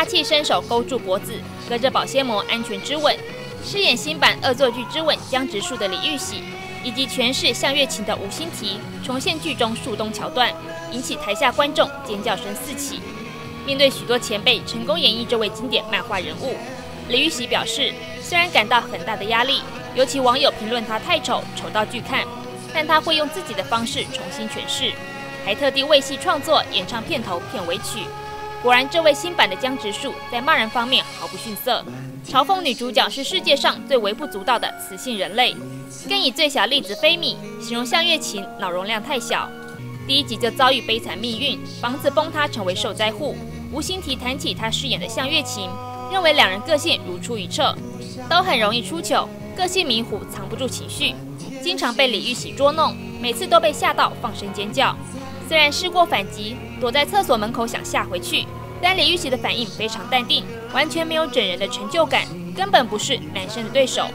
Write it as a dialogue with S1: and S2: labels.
S1: 霸气伸手勾住脖子，隔着保鲜膜安全之吻，饰演新版恶作剧之吻江直树的李玉玺，以及诠释向月琴的吴欣缇，重现剧中树洞桥段，引起台下观众尖叫声四起。面对许多前辈成功演绎这位经典漫画人物，李玉玺表示，虽然感到很大的压力，尤其网友评论他太丑，丑到剧看，但他会用自己的方式重新诠释，还特地为戏创作演唱片头片尾曲。果然，这位新版的江直树在骂人方面毫不逊色，嘲讽女主角是世界上最微不足道的雌性人类，更以最小粒子飞米形容向月琴脑容量太小。第一集就遭遇悲惨命运，房子崩塌成为受灾户。吴欣缇谈起她饰演的向月琴，认为两人个性如出一辙，都很容易出糗，个性迷糊，藏不住情绪，经常被李玉玺捉弄，每次都被吓到放声尖叫。虽然试过反击，躲在厕所门口想吓回去，但李玉玺的反应非常淡定，完全没有整人的成就感，根本不是男生的对手。